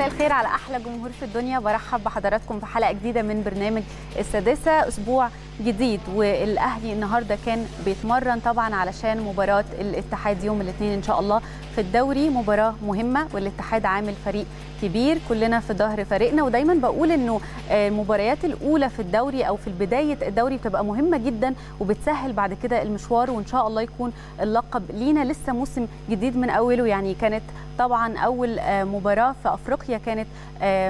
مساء الخير على أحلى جمهور في الدنيا. برحب بحضراتكم في حلقة جديدة من برنامج السادسة. أسبوع جديد والأهلي النهارده كان بيتمرن طبعا علشان مباراة الاتحاد يوم الاثنين إن شاء الله في الدوري. مباراة مهمة والاتحاد عامل فريق كبير. كلنا في ظهر فريقنا. ودايما بقول إنه المباريات الأولى في الدوري أو في بداية الدوري بتبقى مهمة جدا وبتسهل بعد كده المشوار وإن شاء الله يكون اللقب لينا. لسه موسم جديد من أوله. يعني كانت طبعا أول مباراة في أفريقيا كانت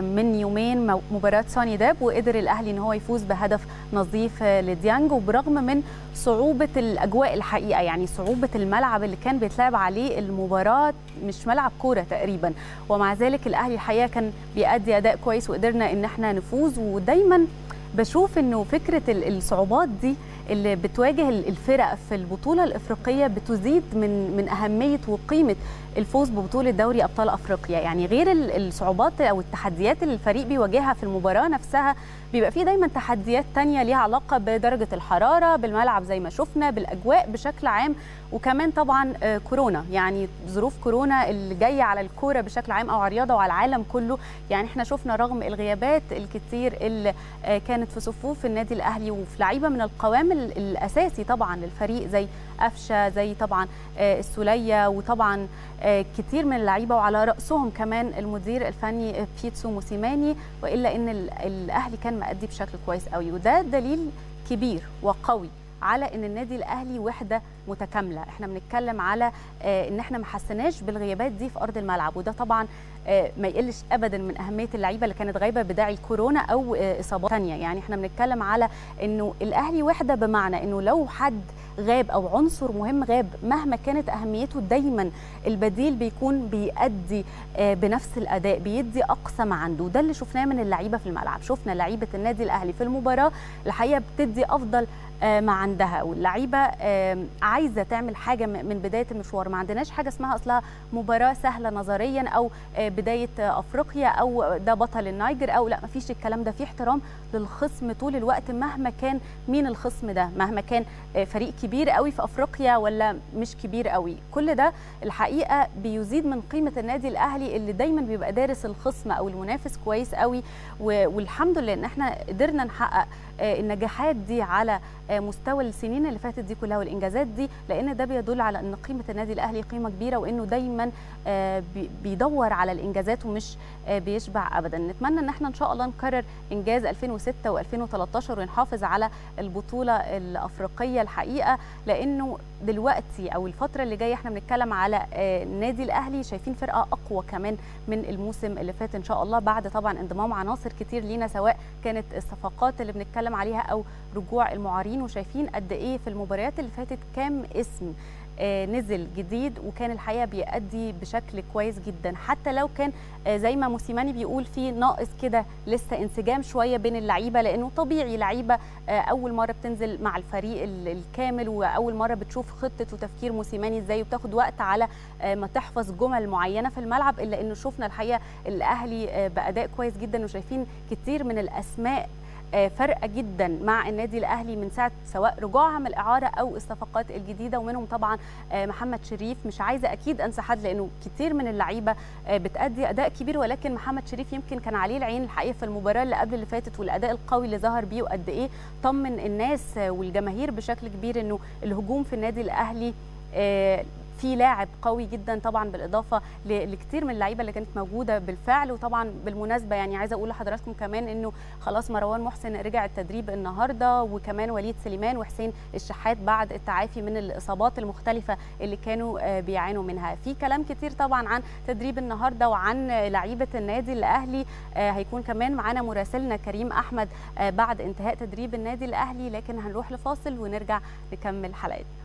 من يومين مباراة سوني داب وقدر الأهلي إن هو يفوز بهدف نظيف لديانج وبرغم من صعوبة الأجواء الحقيقة يعني صعوبة الملعب اللي كان بيتلعب عليه المباراة مش ملعب كورة تقريبا. ومع ذلك الأهلي الحقيقة كان بيأدي أداء كويس وقدرنا إن إحنا نفوز. ودايما بشوف إنه فكرة الصعوبات دي اللي بتواجه الفرق في البطولة الإفريقية بتزيد من من أهمية وقيمة الفوز ببطولة دوري أبطال أفريقيا. يعني غير الصعوبات أو التحديات اللي الفريق بيواجهها في المباراة نفسها بيبقى فيه دايما تحديات تانية ليها علاقة بدرجة الحرارة بالملعب زي ما شفنا بالأجواء بشكل عام وكمان طبعا كورونا. يعني ظروف كورونا اللي جاية على الكورة بشكل عام أو على الرياضة وعلى العالم كله. يعني إحنا شفنا رغم الغيابات الكتير اللي كانت في صفوف النادي الأهلي وفي لعيبة من القوام الأساسي طبعا للفريق زي قفشة زي طبعا السولية وطبعا كتير من اللعيبة وعلى رأسهم كمان المدير الفني بيتسو موسيماني وإلا إن الأهلي كان مأدي بشكل كويس قوي وده دليل كبير وقوي على إن النادي الأهلي وحدة متكاملة. إحنا بنتكلم على إن إحنا ما حسناش بالغيابات دي في أرض الملعب. وده طبعا ما يقلش ابدا من أهمية اللعيبة اللي كانت غايبة بداعي الكورونا أو إصابات ثانية يعني إحنا بنتكلم على إنه الأهلي وحدة بمعنى إنه لو حد غاب أو عنصر مهم غاب مهما كانت أهميته دايما البديل بيكون بيأدي بنفس الأداء بيدي أقصى ما عنده. وده اللي شفناه من اللعيبة في الملعب. شفنا لعيبة النادي الأهلي في المباراة الحقيقة بتدي أفضل ما عندها. واللعيبة عايزة تعمل حاجة من بداية المشوار. ما عندناش حاجة اسمها اصلها مباراة سهلة نظريا أو بداية أفريقيا أو ده بطل النيجر أو لأ ما فيش الكلام ده. في احترام للخصم طول الوقت مهما كان مين الخصم ده. مهما كان فريق كبير قوي في أفريقيا ولا مش كبير قوي. كل ده الحقيقة بيزيد من قيمة النادي الأهلي اللي دايما بيبقى دارس الخصم أو المنافس كويس قوي. والحمد لله إن إحنا قدرنا نحقق النجاحات دي على مستوى السنين اللي فاتت دي كلها والإنجازات دي لأن ده بيدل على إن قيمة النادي الأهلي قيمة كبيرة وإنه دايما بيدور على الإنجازات ومش بيشبع ابدا. نتمنى إن إحنا إن شاء الله نكرر إنجاز 2006 و2013 ونحافظ على البطولة الأفريقية الحقيقة لأنه دلوقتي أو الفترة اللي جاية إحنا بنتكلم على النادي الأهلي شايفين فرقة أقوى كمان من الموسم اللي فات إن شاء الله بعد طبعا انضمام عناصر كتير لينا سواء كانت الصفقات اللي بنتكلم عليها أو رجوع المعارين وشايفين قد إيه في المباريات اللي فاتت كام اسم نزل جديد وكان الحقيقة بيأدي بشكل كويس جدا. حتى لو كان زي ما موسيماني بيقول في ناقص كده لسه انسجام شوية بين اللعيبة لأنه طبيعي لعيبة أول مرة بتنزل مع الفريق الكامل وأول مرة بتشوف خطة وتفكير موسيماني إزاي وبتاخد وقت على ما تحفظ جمل معينة في الملعب إلا إنه شفنا الحقيقة الأهلي بأداء كويس جدا وشايفين كتير من الأسماء فارقه جدا مع النادي الأهلي من ساعة سواء رجوعها من الإعارة أو الصفقات الجديدة ومنهم طبعا محمد شريف. مش عايزة أكيد أنسى حد لأنه كتير من اللعيبة بتأدي أداء كبير ولكن محمد شريف يمكن كان عليه العين الحقيقة في المباراة اللي قبل اللي فاتت والأداء القوي اللي ظهر بيه وقد إيه طمن الناس والجماهير بشكل كبير إنه الهجوم في النادي الأهلي في لاعب قوي جدا طبعا بالإضافة لكثير من اللعيبة اللي كانت موجودة بالفعل. وطبعا بالمناسبة يعني عايزة أقول لحضراتكم كمان إنه خلاص مروان محسن رجع التدريب النهارده وكمان وليد سليمان وحسين الشحات بعد التعافي من الإصابات المختلفة اللي كانوا بيعانوا منها. في كلام كتير طبعا عن تدريب النهارده وعن لعيبة النادي الأهلي. هيكون كمان معانا مراسلنا كريم أحمد بعد انتهاء تدريب النادي الأهلي لكن هنروح لفاصل ونرجع نكمل حلقتنا.